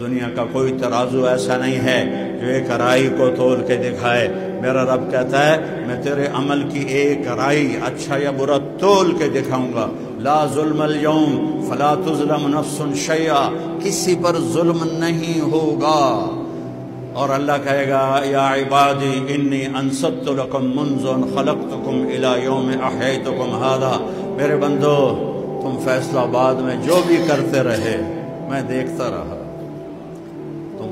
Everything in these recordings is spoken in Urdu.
دنیا کا کوئی ترازو ایسا نہیں ہے جو ایک رائی کو تول کے دکھائے۔ میرا رب کہتا ہے، میں تیرے عمل کی ایک رائی اچھا یا برا، تول کے دکھاؤں گا۔ لا ظلم اليوم، فلا تظلم نفس شیئا۔ کسی پر ظلم نہیں ہوگا۔ اور اللہ کہے گا، یا عبادی، انی انصت لکم منزن خلقتکم الى یوم احیتکم هذا۔ میرے بندو، تم فیصلہ بعد میں جو بھی کرتے رہے، میں دیکھتا رہا۔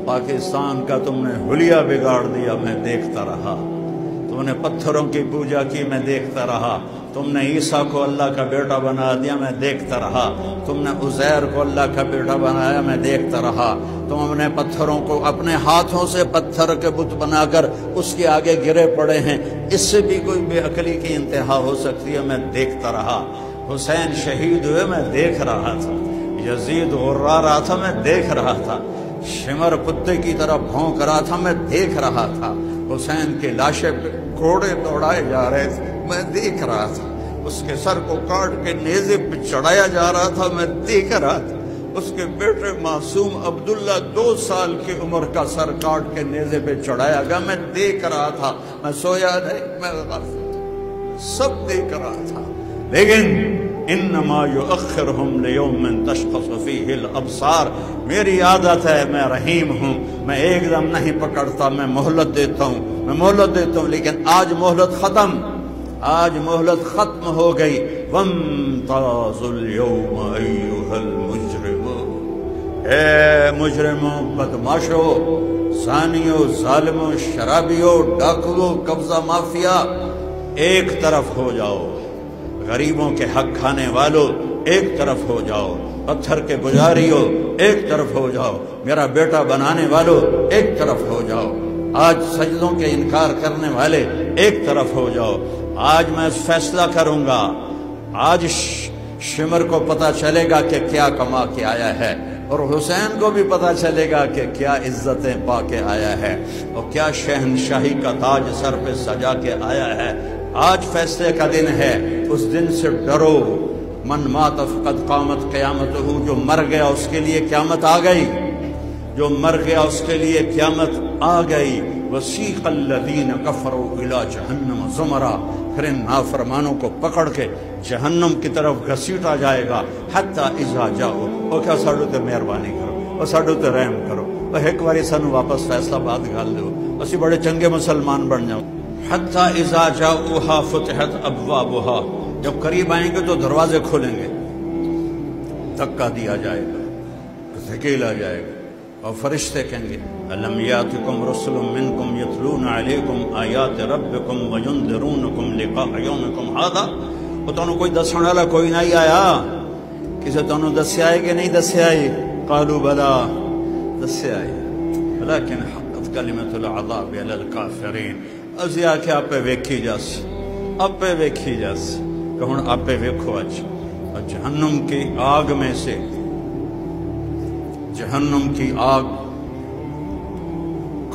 پاکستان کا تم نے حلیہ بگاڑ دیا، میں دیکھتا رہا۔ تم نے پتھروں کی پوجا کی، میں دیکھتا رہا۔ تم نے عیسیٰ کو اللہ کا بیٹا بنا دیا، میں دیکھتا رہا۔ تم نے عزیر کو اللہ کا بیٹا بنایا، میں دیکھتا رہا۔ تم نے پتھروں کو اپنے ہاتھوں سے پتھر کے بت بنا کر اس کے آگے گرے پڑے ہیں۔ اس سے بھی کوئی بے عقلی کی انتہا ہو سکتی ہے، میں دیکھتا رہا۔ حسین شہید ہوئے، میں دیکھ رہا تھا۔ یزید غرا رہا تھا، میں دیکھ رہا تھا۔ شمر کتے کی طرح بھونک رہا تھا، میں دیکھ رہا تھا۔ حسین کے لاشے پہ گھوڑے دوڑائے جا رہے تھے۔ میں دیکھ رہا تھا۔ اس کے سر کو کاٹ کے نیزے پہ چڑھایا جا رہا تھا۔ میں دیکھ رہا تھا۔ اس کے بیٹے معصوم عبداللہ دو سال کی عمر کا سر کاٹ کے نیزے پہ چڑھایا گیا۔ میں دیکھ رہا تھا۔ میں سویا نہیں، میں سب دیکھ رہا تھا۔ لیکن انما یؤخرہم لیوم تشخص فیہ الابصار. میری عادت ہے، میں رحیم ہوں، میں ایک دم نہیں پکڑتا، میں مہلت دیتا ہوں، میں مہلت دیتا ہوں، لیکن آج مہلت ختم، آج مہلت ختم ہو گئی. وامتاز اليوم ایوہ المجرم اے مجرموں بدماشو ثانیو ظالمو شرابیو ڈاکو قبضہ مافیا، ایک طرف ہو جاؤ۔ غریبوں کے حق کھانے والوں ایک طرف ہو جاؤ، پتھر کے گزاری ہو ایک طرف ہو جاؤ، میرا بیٹا بنانے والوں ایک طرف ہو جاؤ۔ آج سجدوں کے انکار کرنے والے ایک طرف ہو جاؤ۔ آج میں فیصلہ کروں گا۔ آج شمر کو پتا چلے گا کہ کیا کما کے آیا ہے۔ اور حسین کو بھی پتا چلے گا کہ کیا عزتیں پا کے آیا ہے۔ اور کیا شہنشاہی کا تاج سر پہ سجا کے آیا ہے۔ آج فیصلے کا دن ہے، اس دن سے ڈرو۔ من مات فقد قامت قیامت ہو جو مر گیا اس کے لیے قیامت آ گئی۔ جو مر گیا اس کے لیے قیامت آ گئی۔ وسیق الذین کفروا الى جہنم زمرا۔ پھر ان نافرمانوں کو پکڑ کے جہنم کی طرف گھسیٹا جائے گا۔ حتی اذا جاؤ۔ او کیا ساڑھو تے مہربانی کرو؟ او ساڑھو تے رحم کرو۔ او ایک باری سانو واپس فیصلہ بات گال دو اسی بڑے چنگے مسلمان بن جاؤ۔ حتی اذا جاؤها فتحت ابوابها۔ جب قریب آئیں گے تو دروازے کھولیں گے۔ دھکا دیا جائے گا۔ دھکیلا جائے گا۔ اور فرشتے کہیں گے، الم یاتکم رسل منکم یتلون علیکم آیات ربکم وینذرونکم لقاء یومکم هذا۔ وہ تانوں کوئی دسن والا کوئی نہیں آیا۔ کسے تانوں دسیا ہے کہ نہیں دسیا ہے قالوا بلا۔ دسیا ہے لیکن حقت کلمت العذاب علی الکافرین۔ ازی آکے آپ پہ ویکھی جاس آپ پہ ویکھی جاس کہ آپ پہ ویکھو جہنم کی آگ میں سے جہنم کی آگ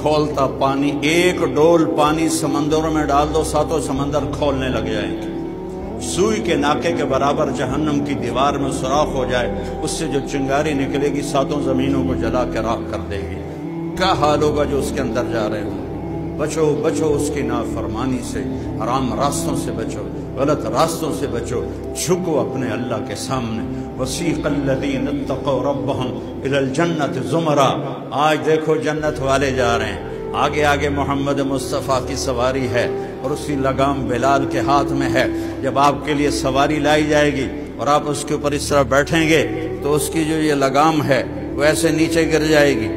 کھولتا پانی ایک ڈول پانی سمندروں میں ڈال دو ساتوں سمندر کھولنے لگ جائیں گے سوئی کے ناکے کے برابر جہنم کی دیوار میں سراخ ہو جائے اس سے جو چنگاری نکلے گی ساتوں زمینوں کو جلا کے راک کر دے گی کیا حال ہوگا جو اس کے اندر جا رہے ہوں بچو بچو اس کی نافرمانی سے، حرام راستوں سے بچو، غلط راستوں سے بچو، جھکو اپنے اللہ کے سامنے۔ وسیق الذین اتقوا ربهم الى الجنت زمرا۔ آج دیکھو جنت والے جا رہے ہیں۔ آگے آگے محمد مصطفیٰ کی سواری ہے اور اسی لگام بلال کے ہاتھ میں ہے۔ جب آپ کے لیے سواری لائی جائے گی اور آپ اس کے اوپر اس طرح بیٹھیں گے تو اس کی جو یہ لگام ہے وہ ایسے نیچے گر جائے گی۔